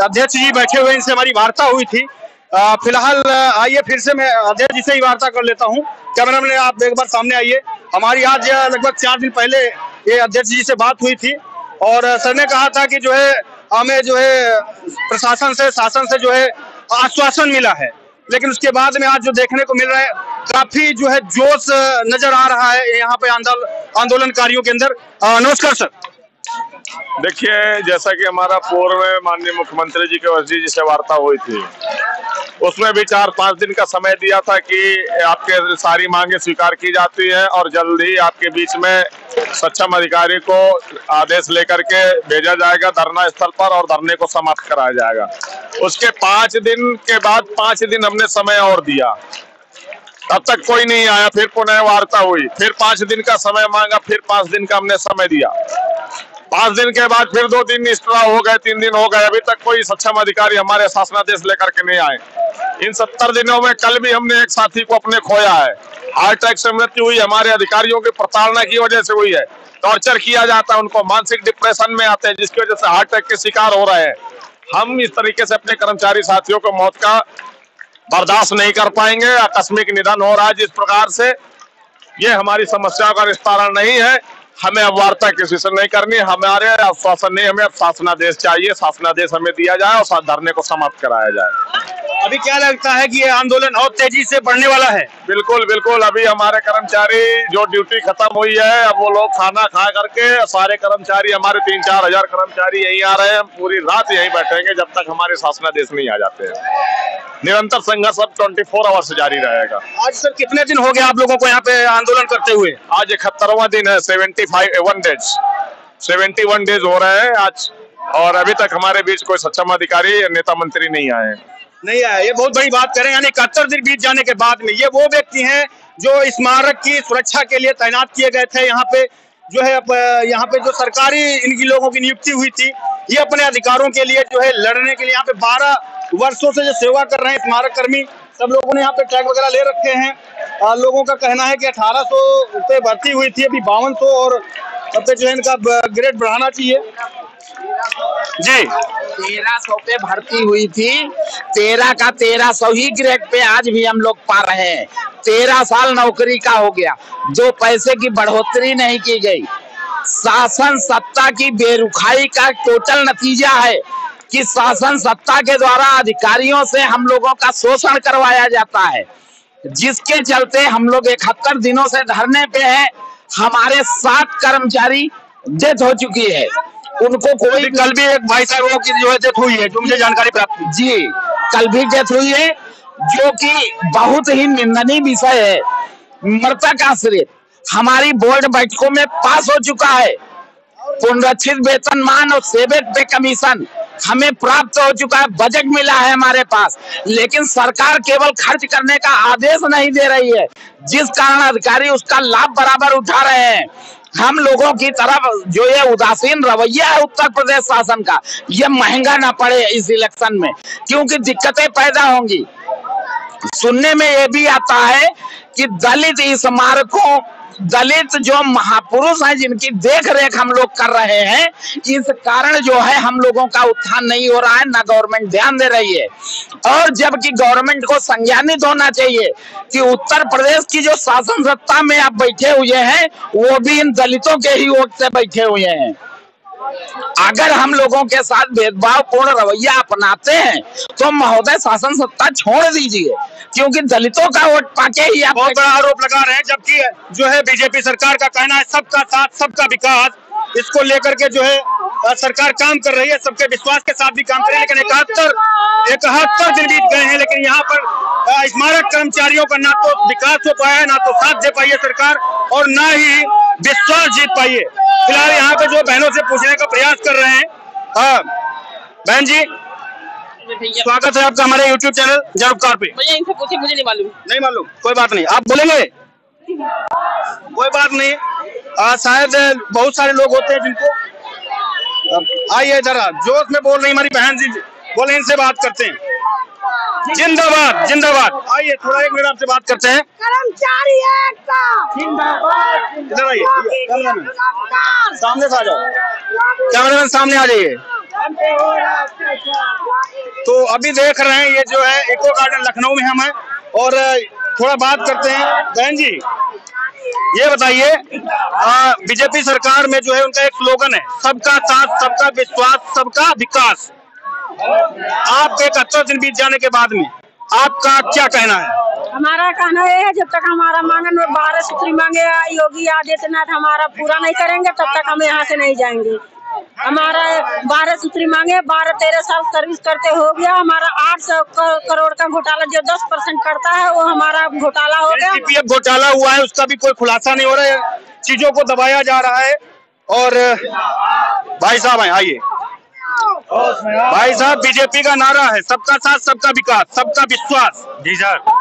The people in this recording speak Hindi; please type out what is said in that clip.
अध्यक्ष जी बैठे हुए इनसे हमारी वार्ता हुई थी। फ़िलहाल आइए फिर से मैं अध्यक्ष जी से ही वार्ता कर लेता हूँ। कैमरा मैन, आप एक बार सामने आइए। हमारी आज लगभग चार दिन पहले ये अध्यक्ष जी से बात हुई थी और सर ने कहा था कि जो है, हमें जो है, प्रशासन से, शासन से जो है, आश्वासन मिला है। लेकिन उसके बाद में आज जो देखने को मिल रहा है, काफ़ी जो है जोश नज़र आ रहा है यहाँ पे आंदोलनकारियों के अंदर। नमस्कार, सर। देखिए, जैसा कि हमारा पूर्व माननीय मुख्यमंत्री जी के वजी जी से वार्ता हुई थी, उसमें भी चार पाँच दिन का समय दिया था कि आपके सारी मांगे स्वीकार की जाती है और जल्द ही आपके बीच में सक्षम अधिकारी को आदेश लेकर के भेजा जाएगा, धरना स्थल पर और धरने को समाप्त कराया जाएगा। उसके पाँच दिन के बाद पाँच दिन हमने समय और दिया। तब तक कोई नहीं आया, फिर पुनः वार्ता हुई, फिर पाँच दिन का समय मांगा, फिर पाँच दिन का हमने समय दिया। पाँच दिन के बाद फिर दो दिन निष्ठा हो गए, तीन दिन हो गए। अभी तक कोई सक्षम अधिकारी हमारे शासनादेश लेकर के नहीं आए। इन सत्तर दिनों में कल भी हमने एक साथी को अपने खोया है। हार्ट अटैक से मृत्यु हुई, हमारे अधिकारियों की प्रताड़ना की वजह से हुई है। टॉर्चर किया जाता है, उनको मानसिक डिप्रेशन में आते हैं, जिसकी वजह से हार्ट अटैक के शिकार हो रहे हैं। हम इस तरीके से अपने कर्मचारी साथियों को मौत का बर्दाश्त नहीं कर पाएँगे। आकस्मिक निधन हो रहा है जिस प्रकार से, ये हमारी समस्याओं का निस्तारण नहीं है। हमें अब वार्ता किसी से नहीं करनी हमारे आश्वासन नहीं, हमें शासनादेश चाहिए, शासनादेश हमें दिया जाए और धरने को समाप्त कराया जाए। अभी क्या लगता है कि ये आंदोलन और तेज़ी से बढ़ने वाला है? बिल्कुल बिल्कुल। अभी हमारे कर्मचारी जो ड्यूटी खत्म हुई है अब वो लोग खाना खा करके सारे कर्मचारी हमारे तीन चार हज़ार कर्मचारी यहीं आ रहे हैं। पूरी रात यहीं बैठेंगे जब तक हमारे शासनादेश नहीं आ जाते हैं। निरंतर संघर्ष अब ट्वेंटी फोर आवर्स जारी रहेगा। आज सर कितने दिन हो गए आप लोगों को यहाँ पे आंदोलन करते हुए? आज इकहत्तरवा दिन है seventy five one days seventy one days हो रहे हैं आज। और अभी तक हमारे बीच कोई सक्षम अधिकारी नेता मंत्री नहीं आए नहीं आया। ये बहुत बड़ी बात करें यानी इकहत्तर दिन बीत जाने के बाद में ये वो व्यक्ति हैं जो स्मारक की सुरक्षा के लिए तैनात किए गए थे। यहाँ पे जो है यहाँ पे जो सरकारी इनकी लोगों की नियुक्ति हुई थी ये अपने अधिकारों के लिए जो है लड़ने के लिए यहाँ पे बारह वर्षों से जो सेवा कर रहे हैं स्मारक कर्मी सब लोगों ने यहाँ पे ट्रैक वगैरह ले रखे हैं। आ, लोगों का कहना है कि अठारह सौ पे भर्ती हुई थी अभी बावन और अब जो है इनका ग्रेड बढ़ाना चाहिए। जी। तेरह सौ पे भर्ती हुई थी। तेरह का तेरह सौ ही ग्रेड पे आज भी हम लोग पा रहे हैं। तेरह साल नौकरी का हो गया। जो पैसे की बढ़ोतरी नहीं की गई। शासन सत्ता की बेरुखाई का टोटल नतीजा है कि शासन सत्ता के द्वारा अधिकारियों से हम लोगों का शोषण करवाया जाता है। जिसके चलते हम लोग इकहत्तर दिनों से धरने पे हैं। हमारे सात कर्मचारी डेथ हो चुकी है। उनको कोई कल भी एक भाई साहब की जो है डेथ हुई है जो मुझे जानकारी प्राप्त हुई। जी कल भी डेथ हुई है जो कि बहुत ही निंदनीय विषय है। मृतक का आश्रित हमारी बोर्ड बैठकों में पास हो चुका है। पुनरक्षित वेतनमान और सेवेट पे कमीशन हमें प्राप्त हो चुका है बजट मिला है हमारे पास। लेकिन सरकार केवल खर्च करने का आदेश नहीं दे रही है जिस कारण अधिकारी उसका लाभ बराबर उठा रहे हैं। हम लोगों की तरफ़ जो ये उदासीन रवैया है उत्तर प्रदेश शासन का, ये महँगा ना पड़े इस इलेक्शन में, क्योंकि दिक्कतें पैदा होंगी। सुनने में ये भी आता है कि दलित स्मारकों दलित जो महापुरुष हैं, जिनकी देख रेख हम लोग कर रहे हैं, इस कारण जो है हम लोगों का उत्थान नहीं हो रहा है, ना गवर्नमेंट ध्यान दे रही है। और जबकि गवर्नमेंट को संज्ञानित होना चाहिए कि उत्तर प्रदेश की जो शासन सत्ता में आप बैठे हुए हैं, वो भी इन दलितों के ही वोट से बैठे हुए हैं। अगर हम लोगों के साथ भेदभाव पूर्ण रवैया अपनाते हैं तो महोदय शासन सत्ता छोड़ दीजिए, क्योंकि दलितों का वोट पाके ही आप बहुत बड़ा आरोप लगा रहे हैं, जबकि जो है बीजेपी सरकार का कहना है, सबका साथ, सबका विकास, इसको लेकर के जो है सरकार काम कर रही है, सबके विश्वास के साथ भी काम कर रही है, लेकिन इकहत्तर इकहत्तर दिन बीत गए हैं, लेकिन यहाँ पर स्मारक कर्मचारियों का ना तो विकास हो पाया ना तो साथ दे पाई है सरकार, और ना ही विश्वास जीत पाई है फ़िलहाल यहाँ पे जो बहनों से पूछने का प्रयास कर रहे हैं हाँ बहन जी स्वागत है आपका हमारे YouTube चैनल ज़रूर पे। मुझे इनसे पूछे मुझे नहीं मालूम। नहीं मालूम कोई बात नहीं आप बोलेंगे? कोई बात नहीं शायद बहुत सारे लोग होते हैं जिनको। आइए जरा जोश में बोल रही हमारी बहन जी बोले इनसे बात करते हैं। जिंदाबाद जिंदाबाद। आइए थोड़ा एक मिनट आपसे बात करते हैं। कर्मचारी एकता। जिंदाबाद इधर आइए। सामने से आ जाओ। कैमरामैन सामने आ जाइए। तो अभी देख रहे हैं ये जो है इको गार्डन लखनऊ में हम हैं। और थोड़ा बात करते हैं। बहन जी ये बताइए बीजेपी सरकार में जो है उनका एक स्लोगन है सबका साथ सबका विश्वास सबका विकास। आप इकहत्तर दिन बीत जाने के बाद में आपका क्या कहना है? हमारा कहना ये है जब तक हमारा मांगन में बारह सूत्री मांगे योगी आदित्यनाथ हमारा पूरा नहीं करेंगे तब तक हम यहाँ से नहीं जाएँगे। हमारा बारह सूत्री मांगे बारह तेरह साल सर्विस करते हो गया हमारा आठ सौ करोड़ का घोटाला जो दस परसेंट करता है वो हमारा घोटाला हो गया। घोटाला हुआ है उसका भी कोई खुलासा नहीं हो रहा है चीज़ों को दबाया जा रहा है और भाई साहब आइए। भाई साहब बीजेपी का नारा है सबका साथ सबका विकास सबका विश्वास। जी सर।